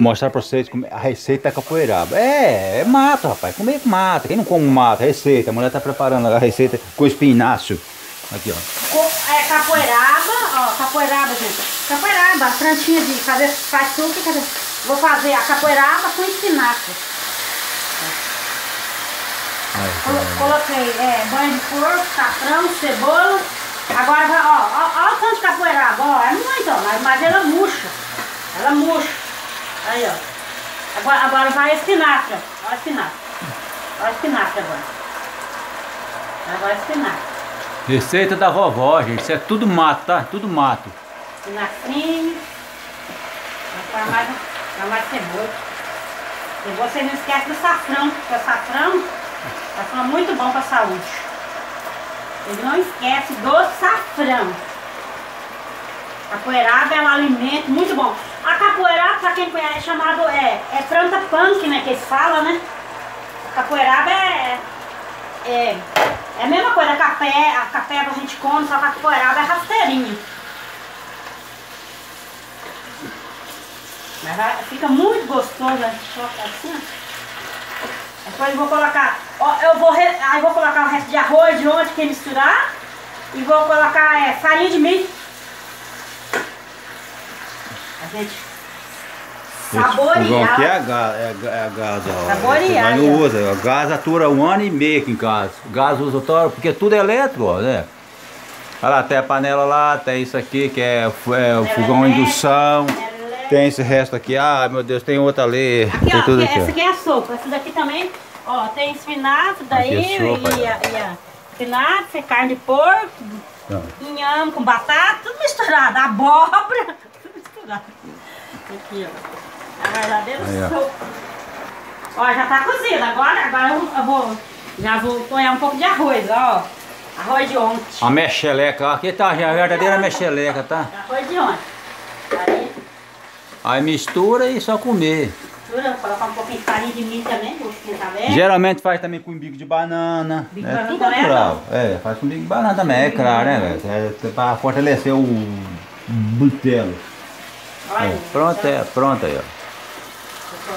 mostrar pra vocês como- a receita da capoeiraba. É, é mato, rapaz. Comer mato. Quem não come mato? Receita. A mulher tá preparando a receita com espinafre. Aqui, ó. É capoeiraba, ó, capoeiraba, gente. Capoeiraba, trancinha de fazer faz tudo. quer dizer, Vou fazer a capoeiraba com espinafre. Colo- Coloquei é, banho de porco, safrão, cebola. Agora ó, ó, ó o tanto de capoeiraba, ó. É muito, ó, mas, mas ela murcha. Ela murcha. Aí, ó. Agora, agora vai a espinafre, ó. Ó a espinafre. Ó a espinafre agora. Agora a espinafre. Receita da vovó, gente. Isso é tudo mato, tá? Tudo mato. Espinafrinho. Vai mais, mais cebola. E você não esquece do safrão, porque o safrão, safrão é muito bom para a saúde. Ele não esquece do safrão. Capoeirada é um alimento muito bom. A capoeirada, para quem conhece, é chamado é, é planta punk, né? Que eles falam, né? Capoeirada é, é, é a mesma coisa, a capé, a capé a gente come, só que a capoeirada é rasteirinho. Mas fica muito gostoso, né? Assim. Depois eu vou colocar, ó, eu vou, aí vou colocar o resto de arroz de ontem que misturar e vou colocar é, farinha de milho. A gente Fogão saborear. aqui é a gás, é a, é a gás, ó. Saborear, Mas não ó. usa. O gás atura um ano e meio aqui em casa. O gás usa todo, porque tudo é elétrico, ó, né? Olha lá, tem a panela lá, tem isso aqui que é, é o fogão a indução. Tem esse resto aqui, ah meu Deus, tem outra ali. Aqui, tem ó, tudo aqui, aqui, essa aqui é a sopa. Essa daqui também, ó, tem espinafre daí Aqui é sopa, e, a, e a espinafre, carne de porco, Ó. inhame com batata, tudo misturado, abóbora, Aqui, ó, a verdadeira Aí, ó. sopa. Ó, já tá cozido, agora, agora eu, vou, já vou pôr um pouco de arroz, ó, arroz de ontem. A mexeleca, ó, aqui tá a verdadeira mexeleca, tá? Arroz de ontem. Aí, Aí mistura e só comer. mistura, colocar um pouquinho de farinha de milho também, esquentar bem. Geralmente faz também com bico de banana. Bico de é banana tudo também é. É, faz com bico de banana também, é claro, né, velho? É pra fortalecer o butelo. É, pronto, é, pronto aí, ó.